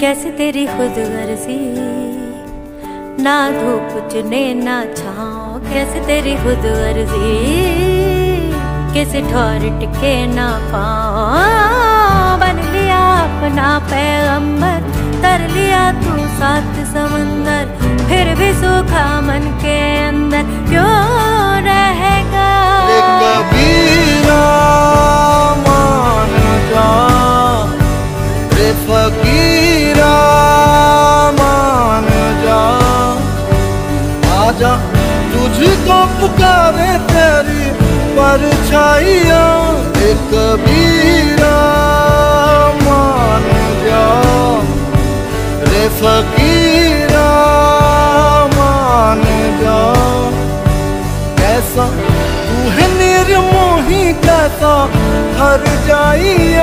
कैसे तेरी खुद गर्जी ना धूप चुने, ना छाओ कैसे तेरी खुद गर्जी किसी ठोर टिके, ना पाओ बन लिया अपना पैगंबर, तर लिया तू सात समंदर। फिर भी सूखा मन के अंदर क्यों रहेगा? मान जा रे फकीरा। आजा तुझको पुकारे तेरी परछाइया। रे कबीरा मान जा, रे फकीरा मान जा। कैसा तू है निर्मोही कैसा हर जाइया।